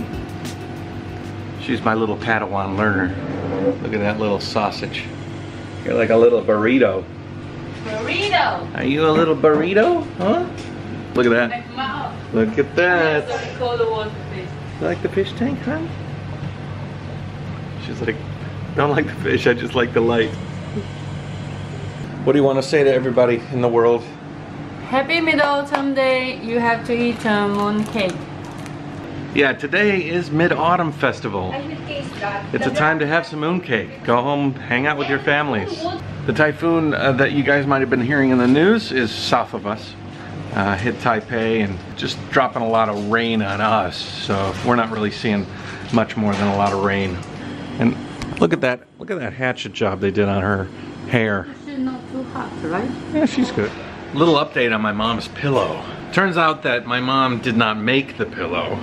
doing? She's my little Padawan learner. Look at that little sausage. You're like a little burrito. Burrito. Are you a little burrito? Huh? Look at that. Look at that. That's cold water fish. You like the fish tank, huh? She's like, don't like the fish, I just like the light. What do you want to say to everybody in the world? Happy Middle Autumn Day. You have to eat um, a moon cake. Yeah, today is Mid-Autumn Festival. It's a time to have some mooncake. Go home, hang out with your families. The typhoon uh, that you guys might have been hearing in the news is south of us. Uh, hit Taipei and just dropping a lot of rain on us. So we're not really seeing much more than a lot of rain. And look at that, look at that hatchet job they did on her hair. It's not too hot, right? Yeah, she's good. Little update on my mom's pillow. Turns out that my mom did not make the pillow,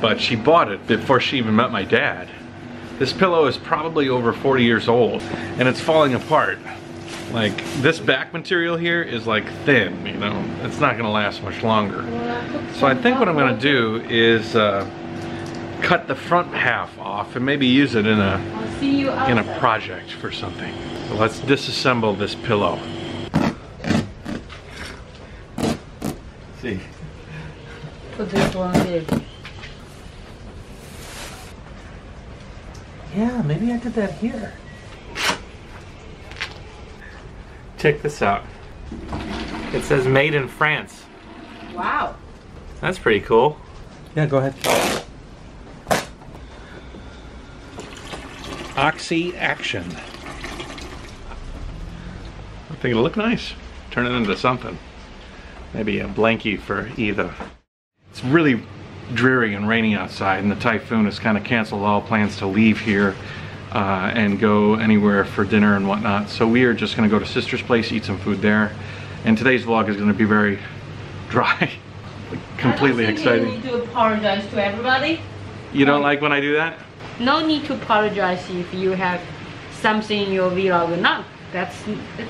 but she bought it before she even met my dad. This pillow is probably over 40 years old and it's falling apart. Like this back material here is like thin, you know, it's not gonna last much longer. So I think what I'm gonna do is uh, cut the front half off and maybe use it in a in a project for something. So let's disassemble this pillow. See. Put this one there. Yeah, maybe I did that here. Check this out. It says made in France. Wow. That's pretty cool. Yeah, go ahead. Oxy Action. I think it'll look nice. Turn it into something. Maybe a blankie for either. It's really dreary and rainy outside and the typhoon has kind of canceled all plans to leave here uh, and go anywhere for dinner and whatnot. So we are just gonna go to Sister's place, eat some food there. And today's vlog is gonna be very dry, completely I exciting. You need to apologize to everybody. You don't like when I do that? No need to apologize if you have something in your vlog or not. That's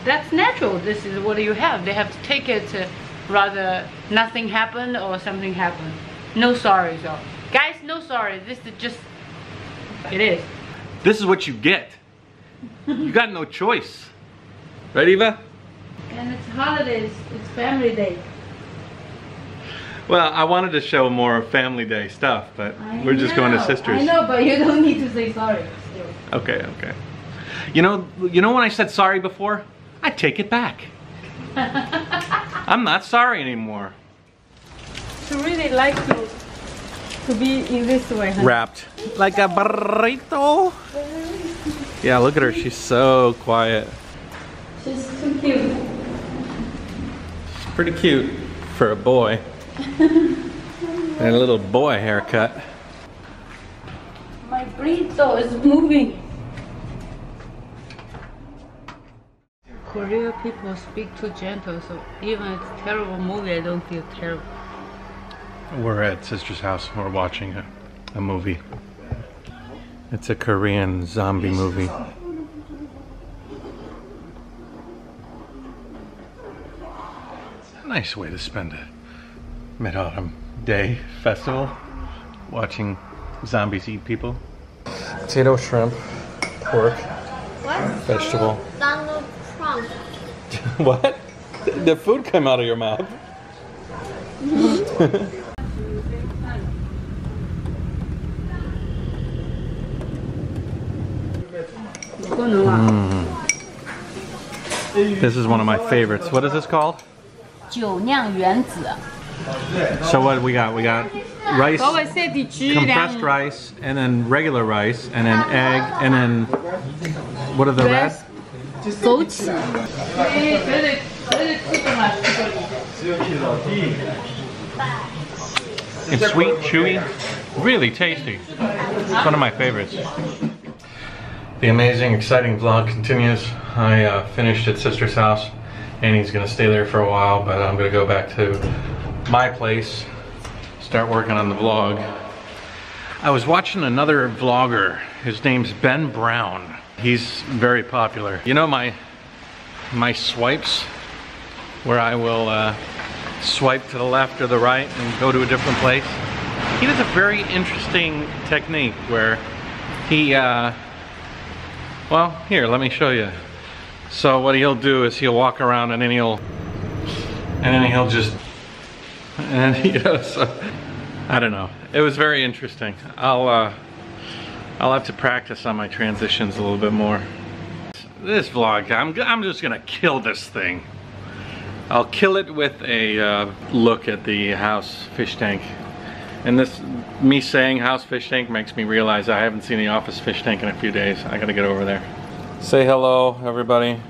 that's natural. This is what you have. They have to take it rather nothing happened or something happened. No sorry, so guys, no sorry. This is just it is. This is what you get. You got no choice. Right, Eva? And it's holidays. It's family day. Well, I wanted to show more Family Day stuff, but I we're just going to Sisters. I know, but you don't need to say sorry. Still. Okay, okay. You know, you know when I said sorry before? I take it back. I'm not sorry anymore. To really like to to be in this way. Huh? Wrapped like a burrito. Yeah, look at her. She's so quiet. She's too cute. She's pretty cute for a boy. and a little boy haircut. My burrito is moving. Korean people speak too gentle, so even it's terrible movie, I don't feel terrible. We're at Sister's house. We're watching a, a movie. It's a Korean zombie movie. It's a nice way to spend a mid-autumn day festival, watching zombies eat people. Potato, shrimp, pork, What's vegetable. Donald Trump? what? The food came out of your mouth. Mm-hmm. This is one of my favorites. What is this called? 酒酿原子， So what we got? We got rice, 我系写啲猪 compressed rice, and then regular rice, and then egg, and then what are the rest? 枸杞。 It's sweet, chewy, really tasty. It's one of my favorites. The amazing, exciting vlog continues. I uh, finished at Sister's house. Anny's gonna stay there for a while, but I'm gonna go back to my place, start working on the vlog. I was watching another vlogger. His name's Ben Brown. He's very popular. You know my my swipes where I will uh, swipe to the left or the right and go to a different place. he does a very interesting technique where he, uh, well, here, let me show you. So what he'll do is he'll walk around and then he'll, and then he'll just, and you know, so, I don't know. It was very interesting. I'll, uh, I'll have to practice on my transitions a little bit more. This vlog, I'm, I'm just gonna kill this thing. I'll kill it with a uh, look at the house fish tank. And this, me saying house fish tank makes me realize I haven't seen the office fish tank in a few days. I gotta get over there. Say hello, everybody.